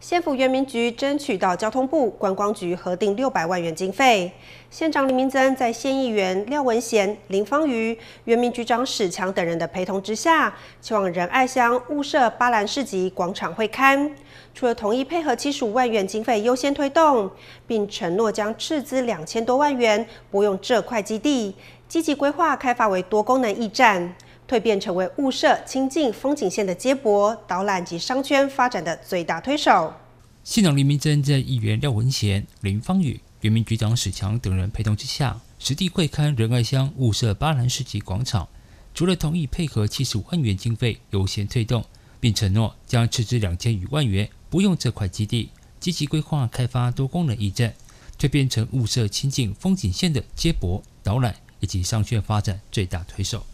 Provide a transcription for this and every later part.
县府原民局争取到交通部观光局核定六百万元经费。县长林明增在县议员廖文贤、林芳瑜、原民局长史强等人的陪同之下，前往仁爱乡雾社巴兰市集广场会刊。除了同意配合七十五万元经费优先推动，并承诺将斥资两千多万元拨用这块基地，积极规划开发为多功能驿站。蜕变成为雾社清境风景线的接驳、导览及商圈发展的最大推手。县长林明珍在议员廖文贤、林芳宇、原民局长史强等人陪同之下，实地会勘仁爱乡雾社巴兰市集广场。除了同意配合七十五万元经费优先推动，并承诺将斥资两千余万元不用这块基地，积极规划开发多功能驿站，蜕变成雾社清境风景线的接驳、导览以及商圈发展最大推手。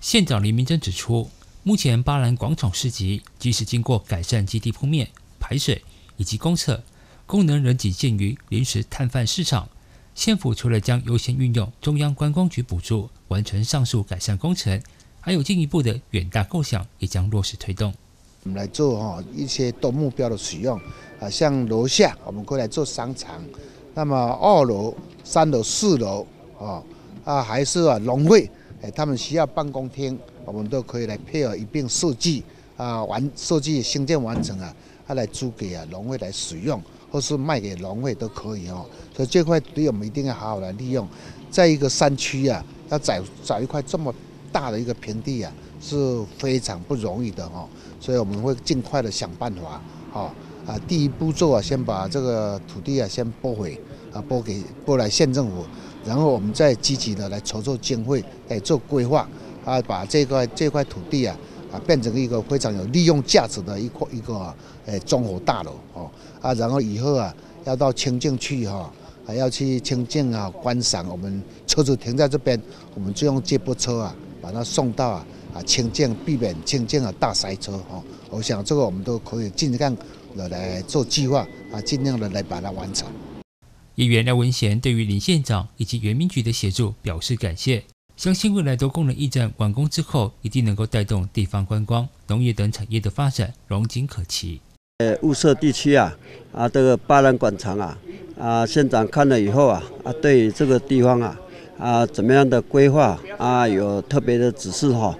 县长林明珍指出，目前巴兰广场市集即使经过改善基地铺面、排水以及公厕，功能仍仅限于临时摊贩市场。县府除了将优先运用中央观光局补助完成上述改善工程，还有进一步的远大构想，也将落实推动。我们来做哈一些多目标的使用啊，像楼下我们过来做商场，那么二楼、三楼、四楼啊啊还是啊农会。哎，他们需要办公厅，我们都可以来配合一并设计啊，完设计新建完成啊，他来租给啊农会来使用，或是卖给农会都可以哦。所以这块土地我们一定要好好来利用。在一个山区啊，要找找一块这么大的一个平地啊，是非常不容易的哦。所以我们会尽快的想办法，哦啊，第一步骤啊，先把这个土地啊先拨回啊，拨给拨来县政府。然后我们再积极的来筹措经费，来做规划，啊，把这块这块土地啊，啊，变成一个非常有利用价值的一块一个诶综合大楼哦，啊，然后以后啊，要到清境去哈，还要去清境啊观赏，我们车子停在这边，我们就用接驳车啊，把它送到啊啊清境，避免清境啊大塞车哦。我想这个我们都可以尽量的来做计划啊，尽量的来把它完成。议员廖文贤对于林县长以及原民局的协助表示感谢，相信未来多功能驿站完工之后，一定能够带动地方观光、农业等产业的发展，荣景可期。呃，雾社地区啊，啊，这个巴兰广场啊，啊，县长看了以后啊，啊，对这个地方啊，啊，怎么样的规划啊，有特别的指示哈，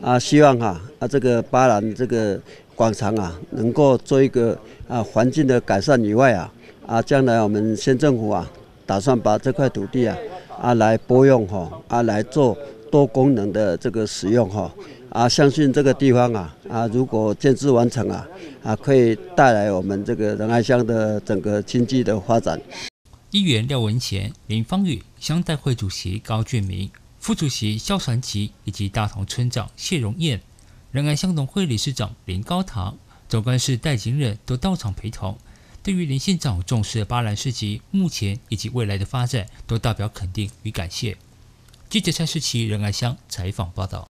啊，希望哈，啊，这个巴兰这个广场啊，能够做一个啊环境的改善以外啊。啊，将来我们县政府啊，打算把这块土地啊，啊来拨用哈，啊来做多功能的这个使用哈，啊相信这个地方啊，啊如果建设完成啊，啊可以带来我们这个仁爱乡的整个经济的发展。议员廖文贤、林芳宇、乡代会主席高俊明、副主席肖传奇以及大同村长谢荣燕、仁爱乡农会理事长林高堂、总干事戴景忍都到场陪同。对于林县长重视巴兰市集目前以及未来的发展，都代表肯定与感谢。记者蔡世奇仁爱乡采访报道。